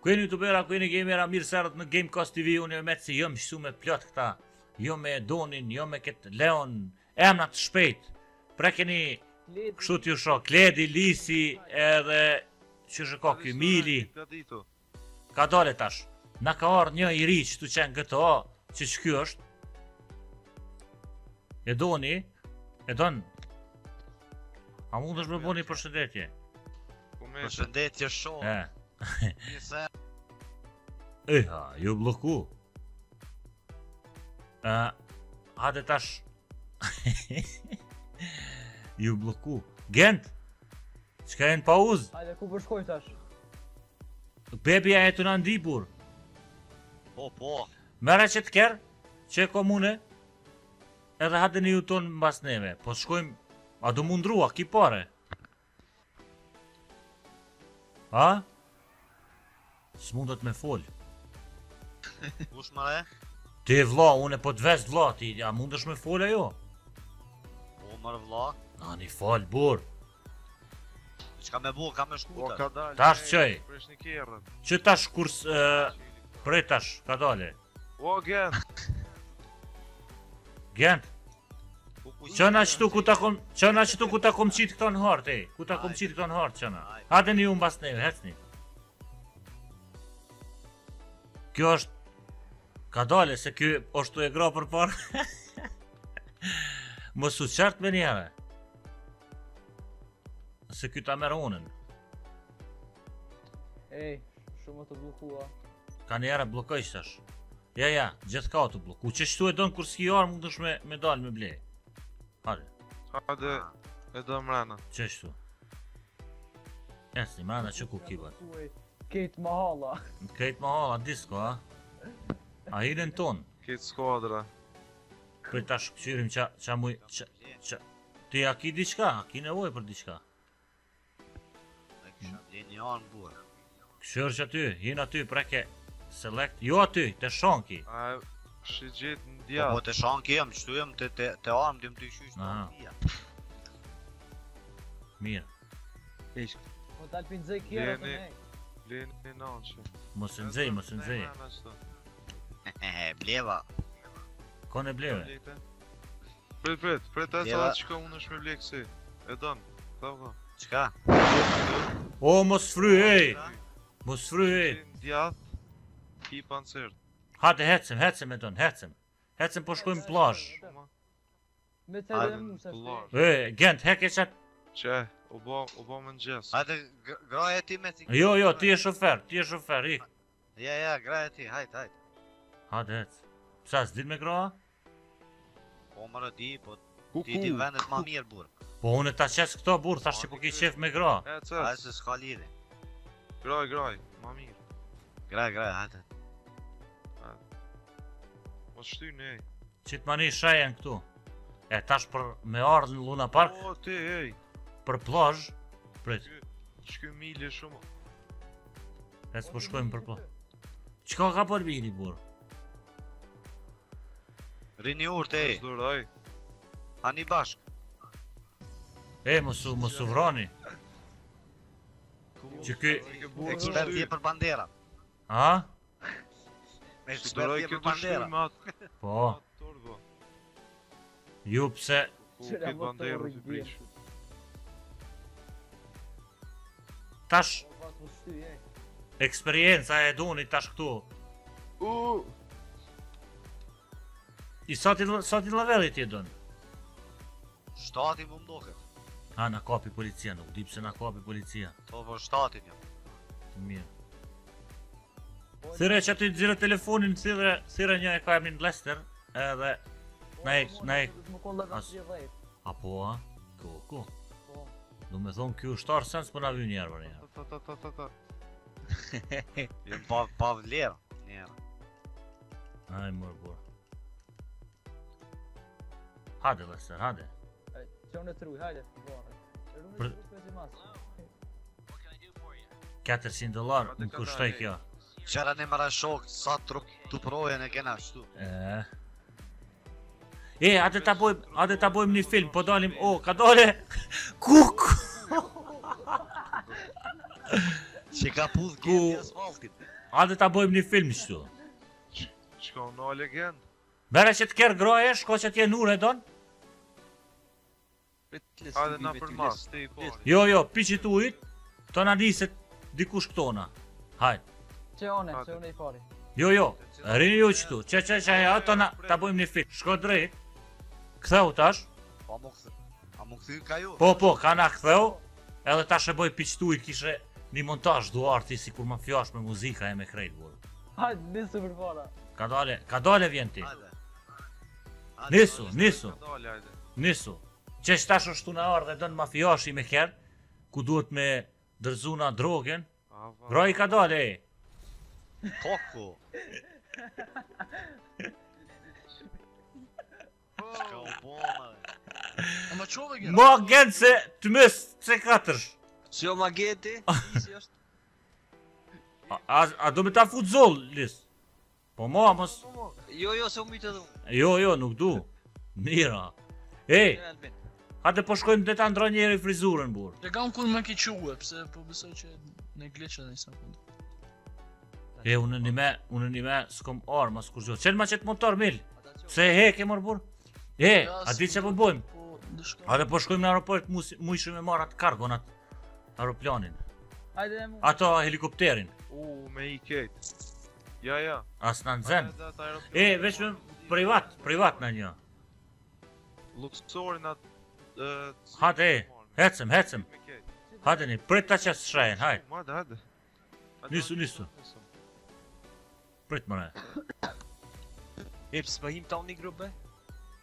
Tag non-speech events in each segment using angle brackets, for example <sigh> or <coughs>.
Kujeni youtubera, kujeni gamera, mirë sërët në Gamecast TV, unë e me të si jëmë shësu me plët këta, jëmë jo me Donin, jëmë jo me këtë Leon, emnat shpejt, pre keni kështu t'ju sho, Kledi, Lisi, edhe që shë ko kjo, Mili, ka dole tash, na ka orë një i ri që t'u qenë GTA, që që kjo është, e Doni, e Don, a mund është me bo një përshëndetje? Përshëndetje shonë, Jesë. <laughs> Eh, ju bloku. A uh, de tash. <laughs> ju bloku. Gent. Çka janë pauz? Hajde ku po tash? Bebi ajë të ndibur. Po, po. Merë që të që e komune, edhe hajde një jutonë ton mbas neve. Po shkojmë, a du mundrua, ki pare? A? A? Së mund dhëtë me folë <laughs> Kush më Ti vla, unë e po të vest vla, ti a mund është me folë ajo? O më rë vla? Na një falë burë Që ka me bua, ka me shkuta <laughs> Ta është qëj Që kurs është kërës Prej ta ka dali O, gend Gend Qëna që ku t'akom kom qitë këta në hartë Ku ta kom qitë këta në hartë qëna Hadë një u basë nejë, Kjo është Ka dale se kjo është të e gra për parë <laughs> Më su qartë me njëve Se kjo ta merë unën Ej, shumë të blokua Ka njëre blokoj së Ja, ja, gjithë ka të bloku, që shtu e donë kur s'ki arë mund është me dalë me blej Hadi Hadi E do më rana Që shtu Ja, si më që ku kibar Ja, më rana që Kejt Mahala Kejt Mahala, disko, a? A i ton? Kejt Skodra Për ta shkëqyrim qa qa muj... qa... qa... Ti a ki diqka? A ki nevoj për diqka? E kësha dhe një anë burë Këshërë që aty, hinë aty, preke... Select... Jo aty, të shonki A e... gjithë në dja... Po, po të shonki jem, qëtu jem të të të anë, dhe më të i në Mirë... Ishtë... Po të alpinë zëj kjerë të nejë... Lenin në nënqë. Mos në mos në bleva. Ko në bleve? Pret, pret, pret, e sa që ka unë është me E donë, ta vë. Qka? O, mos fry, ej Mos fry, hej! Djath, ki pancert. Hate, hecem, hecem e donë, hecem. Hecem po shkojmë plajsh. Me të edhe E, gent, heke qatë. U bo, u bo më në Ate, graj e ti me ti Jo, jo, ti e shofer, ti e shofer, i Ja, ja, graj e ti, hajt, hajt Hajt, hajt Psa, s'dit me graj? Po, më rëdi, po Ti ti vendet ma mirë burë Po, unë ta qesë këto burë, thasht që po ki qef me graj E, cërë Hajt se s'ka lirë Graj, graj, ma mirë Graj, graj, hajt, Po, shty në ej Qitë mani, shajen këtu E tash për me ardhë në Luna Park? O, ti, ej, për plazh. Prit. Shkë milë shumë. Ne s'po shkojmë për plazh. Çka ka për bini burr? Rini urt e. Duroj. Ani bashk. E mos u mos u vroni. Çi ky ekspert i për bandera. A? Me shkëroj këtë bandera. Po. Ju pse? Ku ke bandera ti prish? Tash Eksperienca e duni tash këtu U I sa ti leveli ti e dun? Shtati më po mdoke A, në kapi policia, nuk di se në kapi policia To po, për po, shtatin jo Mirë Thire që aty nëzire telefonin, thire, një e ka e minë Lester Edhe Në e, Apo a? Koko Do me thonë kjo shtarë sen s'për nga vjë njerë për njerë Ta ta ta ta ta Jo pa, pa vlerë njerë Aj mërë bua Hade lëser, hade Qo në truj, hajde po, Për... Për... 400 dolar, më kushtoj kjo Qera një mëra shokë, sa trup, tuprojën e kena shtu Eee. E, atë ta bojmë, atë ta bojmë një film, po dalim, o, ka dole, <laughs> kuk! Që ka pudh gjenë një asfaltit. Atë ta bojmë një film, shtu. Që ka në ale gjenë? Bere që të kërë groje, e, shko që t'je nure, don? Hajde na për mas, të i pori. Jo, jo, pi që tona ujt, të në se dikush këtona. Hajde. Që one, që une i pari. Jo, jo, rinjë ju që tu, që që që e, të na, ta bojmë një film, shko drejt. Ktheu tash? Po kthe. A mo kthe ka ju? Po po, kanë ktheu. Edhe tash e boi piçtui, kishe një montazh duarti sikur ma me muzikë e me krejt vol. Hajde, nisu për Kadale, Ka dalë, ka dalë vjen ti. Hajde. Nisu, nisu. Nisu. Që është tash është të në ardhe dënë mafiash i me kërë Ku duhet me dërzuna drogen Vraj i ka dalë e Koko <laughs> Po, ma qove gjerë? Ma gjerë se të mësë të katërsh Si ma gjerë ti? A do me ta fut Lis? Po ma Jo jo se u mitë du Jo jo nuk du Mira Ej Hate po shkojmë dhe ta ndra njerë i frizurën burë Dhe ga unë kun me ki qurë pëse po besoj që ne gleqe dhe njësa kundë E, unë një me, unë një me, s'kom orë, mas kur zhjo, qenë ma qëtë motor, mil? Se he, ke mërë burë? E, a di që po bojmë? A po, dhe po shkojmë në aeroport, mu ishëm e marrë atë kargon atë aeroplanin Ato helikopterin U, me i kejt Ja, ja Asë në E, veç me privat, privat në një Luxorin atë Hadë e, hecëm, hecëm Hadë një, prit të qësë shrejnë, hajtë. Hadë, hadë Nisu, nisu Prit më rejtë <coughs> E, pësë pëhim të një grupë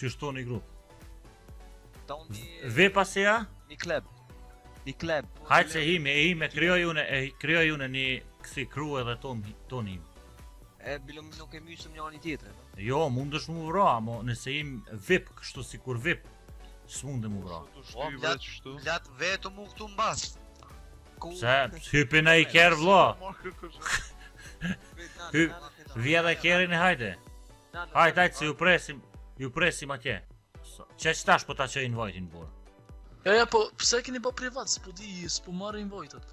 Që është toni grup? Toni... Dhe a? Një klep. Një klep. Hajtë se ime, e ime, kryoj une, e une një kësi kru edhe toni ime. E bilëm nuk e mysëm një anë i tjetër. Jo, mund është mu vra, mo nëse im vip, kështu si kur vip, së mund dhe mu vra. Shtu po, vetë mu këtu mbas. Se, hypi në i kjerë vlo. Hypi, vje dhe kjerë i në hajte. Hajt, hajt, si ju presim. Ju presim atje. Çe so, tash po ta çojin vajtin burr. Jo, jo, po pse keni bë privat, s'po di, s'po marrin vajtat.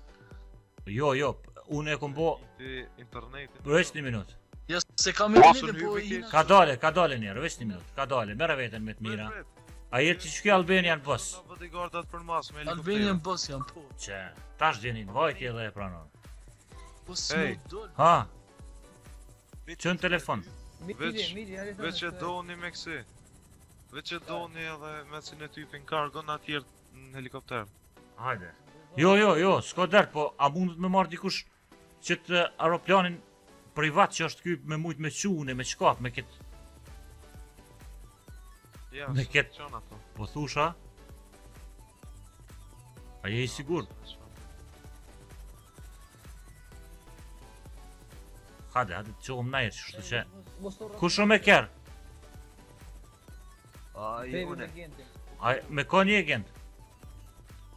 Jo, jo, unë e kam bë internetin. Vetëm një minutë. Ja, se kam e një po i... Ka dole, ka dole njerë, vesh një minut, ka dole, merr vetën me të mira. A jetë që shkjo Albanian boss? Albanian boss janë po. Qe, ta është djenin, vajti edhe e pranon. Po më Ha? Që telefon? Vec që do një me kësi Vec që do një edhe me cilë e typin kargo në atjerë në helikopter Hajde Jo jo jo, s'ko dherë, po a mundet me marrë dikush që të aeroplanin privat që është kyp me mujt me qune, me qkaf, me kitë Ja, s'ko qona po Po thusha A je i sigur? Shka Hadi, hadi, që unë nëjë, që shtu që... Ku shumë e kërë? A, i unë. A, me ko një agent?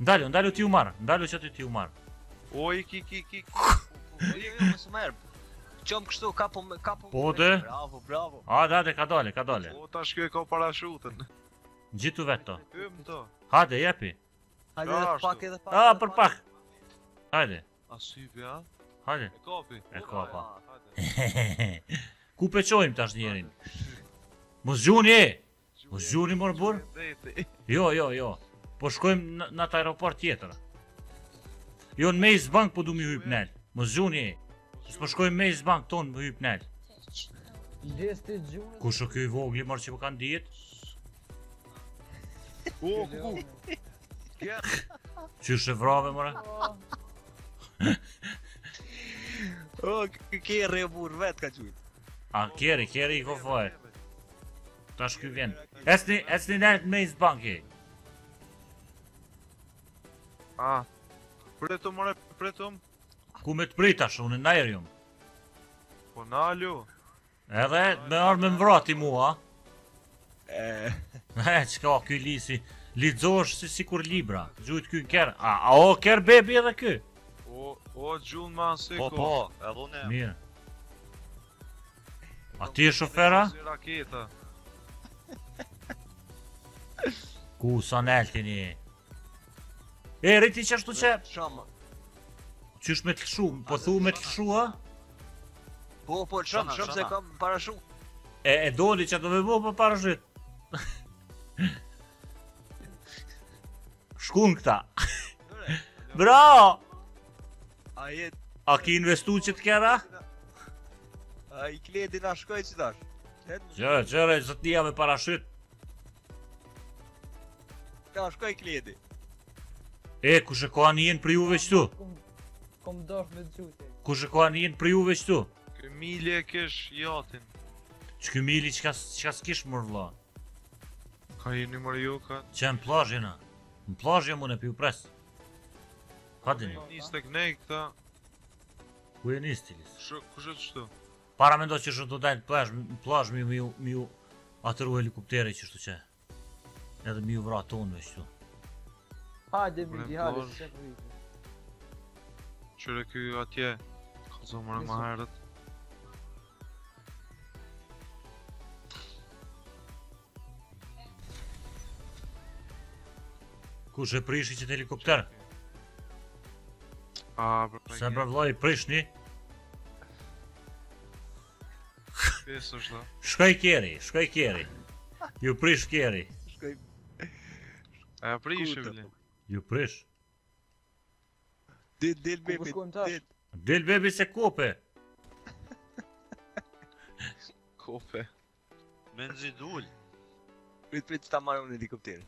Ndallu, ndallu ti u marë, ndalo që ti ti u marë. O, i ki, ki, ki, ku... Ujë, ujë, mësë kështu, kapu me, kapu me... Po, dhe? Bravo, bravo. A, dhe, dhe, ka dole, ka dole. Po, ta shkjoj ka parashutën. Gjithu vetë to. Hymë to. Hadi, jepi. Hadi, pak edhe pak. A, për pak. Hadi. A, si, ha. Hadi. E kapi. E kopa. <laughs> Ku pe qojmë tash njerin? Mos gjuni! Mos gjuni mor bur? Jo, jo, jo. Po shkojmë në atë aeroport tjetër. Jo në Maze Bank po du mi hyp nel. Mos gjuni! Së po shkojmë Maze Bank ton më hyp nel. Ku shë kjo i vogli mor që po kanë dit? O, ku ku? Që vrave mora? Po. <laughs> O, kërë e burë, vetë ka qëjtë A, kërë, kërë i kofoj Ta shky vjenë Esni, esni nërët me i banki. A, pritëm, mëre, pritëm Ku me të pritash, unë në erë jumë Po në alu Edhe, me arme më vrati mua E, <laughs> e, që ka kjoj lisi Lidzo është si kur libra Gjujt kjoj në kërë A, o, kërë bebi edhe kjoj Po, gjullë ma nësikë Po, po, edhe unë Mirë A ti e shofera? Ku sa në elti një? E, rriti që ashtu që... Qysh me të lëshu, po thu me të lëshu, ha? Po, po, të shumë, se kam para shumë E, e doli që do me bo për para shumë <laughs> Shkun këta <laughs> Bro! A A ki investu që të A i kledi nga shkoj që tash Gjere, gjere, zëtë me parashyt Ka shkoj kledi E, ku shë koha njën për juve që ah, Kom dorf me të Ku shë koha njën për juve që tu? Këmili e kesh jatin Që këmili që ka s'kish mërë vëlla? Ka i një numër ju ka? Që e në plajë jena Në plajë jë mune për ju Pa dini. Niste këne i këta... Ku e nis ti lisë? Shë, ku Para me ndoë që shëtë dojnë të plash, plazh mi ju, mi atëru helikoptere që shtu që. Edhe mi ju me shtu. Hajde, vidi, hajde, shëtë vidi. Qëre kjo atje, ka zomër e maherët. Kush e prishi që A, bërë Se bërë pra vlaj, prishni Pesu shdo Shkoj kjeri, shkaj kjeri Ju prish kjeri A, prish e vli Ju prish Dil, po, po, bebi, dil Dil, bebi se kope Kope Menzi dul Prit, prit, ta marrë unë helikopterin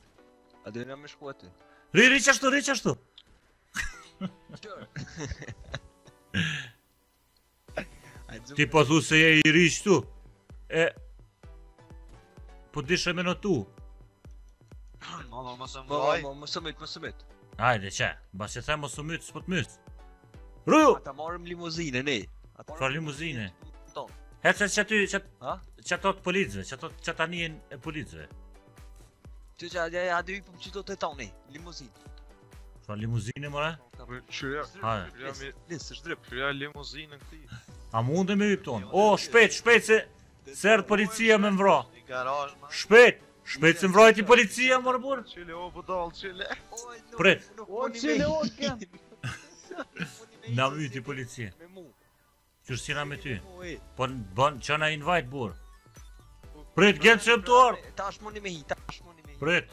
A dhe në me shku aty Ri, ri qashtu, ri qashtu Ti po thu se je i rish tu E Po të dishe me në tu Mësëmit, mësëmit Ajde që, ba që the mos së po të mësë Ru! A ta marëm limuzine, ne Qa pra limuzine? He të që ty, që të të politëve, që të të njën e politëve Që që, a dy i për që të të të të të Pra limuzinë mora? Ta bëj çuja. Ha. Ja mi, le të shdrep, ky limuzinën këtë. A mundem me vipton? Oh, shpejt, shpejt se serd policia më vro. Shpejt, shpejt se vroi ti policia më burr. Çile o budall, çile. Prit. O çile o <laughs> kë. Na vë policia. Ti s'i me ty. Po bën çana invite burr. Prit, gjen çeptor. Tash mundi me hi, tash mundi me hi. Prit.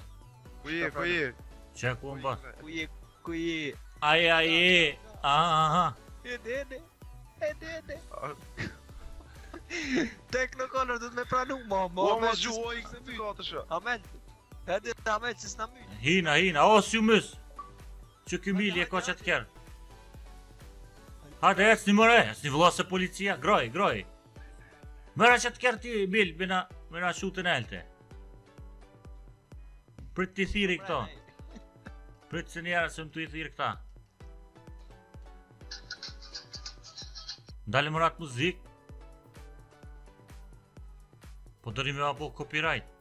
Ku je, ku je? Çka ku mba? Ku je? kuyi ai ai ah, ah, ah. e a a e de de e de de tekno color do të më pranu mo mo më juoj këtë bëgatë shë a më e de ta më të s'na më hi e, hi na os ju mës çu kimil e koca të kër Hajde, s'i morë, s'i policia, groj, groj. Mëra çet ti, bil bina, mëra shu të altë. Për të thiri këto. mëra. Për se njerë se më të i thirë këta Ndallë më ratë muzik Po dërri me apo copyright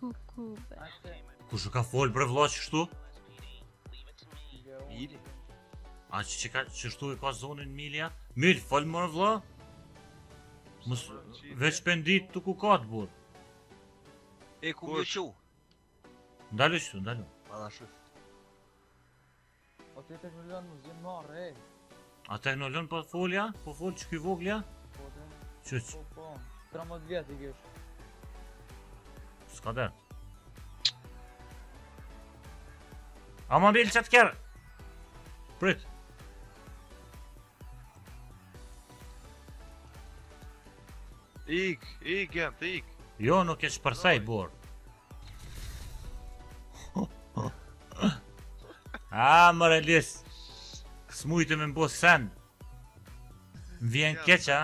Ku shë ka folë bre vlo që shtu? A që që ka që shtu e ka zonin milja? Mirë, folë më rë vlo Vec pëndit të ku ka të burë E ku më që? Ndallë që të ndallë që ndallë Po A shif. O ti e teknolion më zinë A të A teknolion për folja? Po, po fol që kjoj voglja? Po te. Qëq? Po po, Ska der. A më bilë që të kjerë? Prit. Ik, ik jam, ik. Jo, nuk e i borë. A, më relis Kësë mu i me mbo sen Më vjen keqa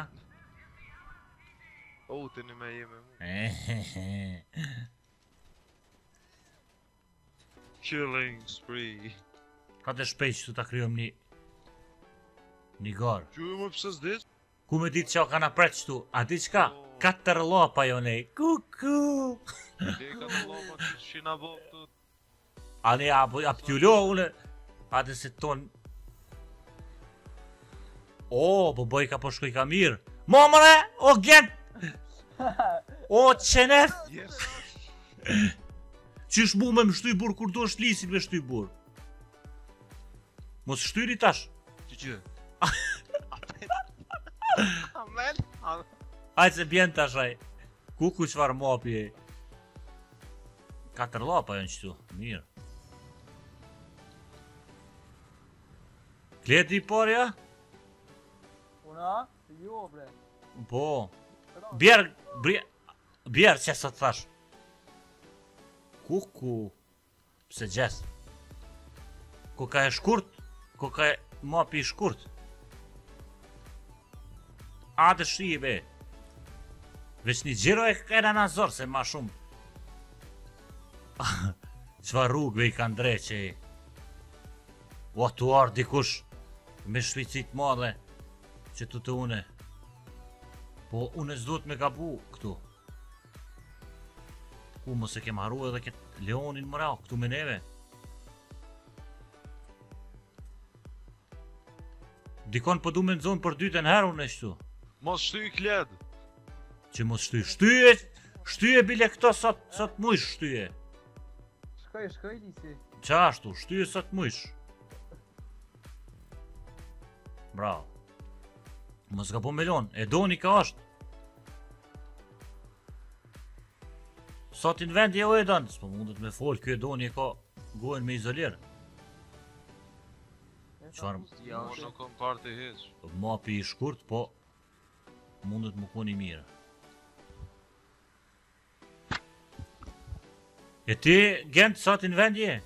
O, të një me jemi. <laughs> Killing spree Ka të që të ta kryo një Një garë Kjo e më ditë Ku me ditë që ka në preqë tu A di që ka? Katër lopa jo nej Kukuu Kukuu Kukuu Kukuu që Kukuu Kukuu Kukuu A ne a bëj, a për t'ju A dhe se ton O, bë ka po shkoj ka mirë Momre, o gen O çenef. Qysh mu me më shtuj kur do është lisin me shtuj burr Mos shtyri tash Që që <laughs> Amel Hajtë se bjen tash aj Kuku që mopi Katër lopë ajo në qëtu, mirë Kletë i parja? Una? Jo, bre. Po. Bjerë, bjerë, bjerë që sa të thash. Kuku. Pse gjes Ku ka e shkurt? Kukaj ka e mapi i shkurt? A të shi i be. Vesh një gjiro e këna në zorë se ma shumë. <laughs> Qëva rrugve i ka ndre që i... Ua tuar kush me shpicit madhe që të të une po une zdo të me kapu këtu ku më se kem haru edhe këtë leonin më këtu me neve dikon për po du me në zonë për dytë të në heru në shtu mos shty i kled që mos shty, i shtu i e bile këto sot mujsh shtu e Shkaj shkajnë si Qa ashtu, e sot mujsh bravo Mos s'ka po melon, e doni ka është. Sot in vend jo e dan, s'po mundet me fol, kjo e doni e ka gojen me izolir. Çfarë? më shumë nuk kam parë të hiç. Po i shkurt, po mundet më koni mirë. E ti, Gent, sot in vend je?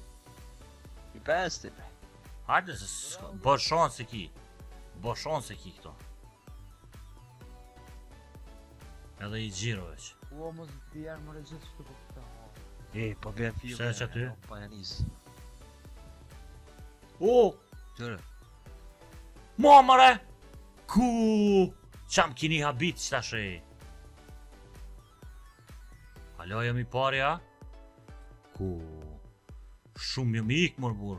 I pesti, pe. Hajde, së bërë po shansë e ki. Bo shonë se ki këto Edhe i gjiro veç Ua mu zë të bjerë më regjit që të po këta E, po bjerë fjo Shë që aty? Po e njës U Qërë? Mua më re Qam kini habit që ta shë e Halo jëmi pari a Kuuu Shumë jëmi ik mërbur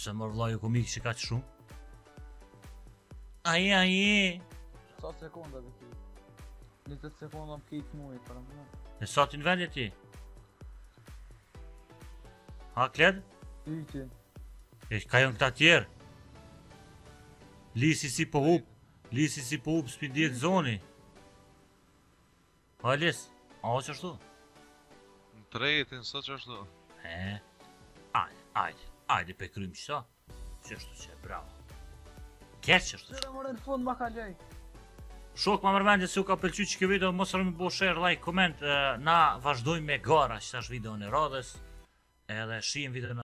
Shë mërë vlojë ku mikë që ka që shumë Aje, aje 7 sekunda ti Në të sekunda më kejtë muje për në vëndë Në sotë në vendje ti Ha, kled? Iqin E ka jo këta tjerë Lisi si po hup Lisi si po hup së për djetë zoni Ha, lis A, o që është tu? Në trejë ti në sotë që është tu He Ajde, ajde Ajde pe krym qëta Qështu që, bravo Kërë qështu që Dere fund ma ka Shok ma mërvendje se u ka pëlqy që kjo video Mos rëmë bo share, like, comment eh, Na vazhdojmë me gara që tash video në rodhës Edhe shihim video në